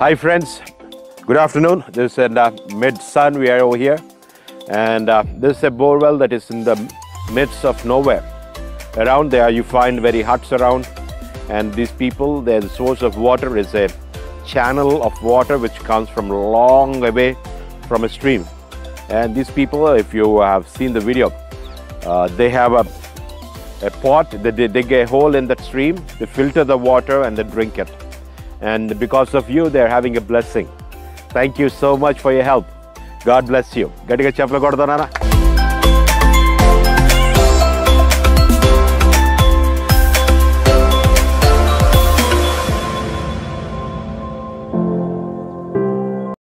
Hi, friends. Good afternoon. This is in uh, mid sun. We are over here, and uh, this is a borewell that is in the midst of nowhere. Around there, you find very huts around, and these people, their source of water is a channel of water which comes from long away from a stream. And these people, if you have seen the video, uh, they have a a pot, they, they dig a hole in that stream, they filter the water and they drink it. And because of you, they're having a blessing. Thank you so much for your help. God bless you. గట్టిగా చెప్పలు కొడతానా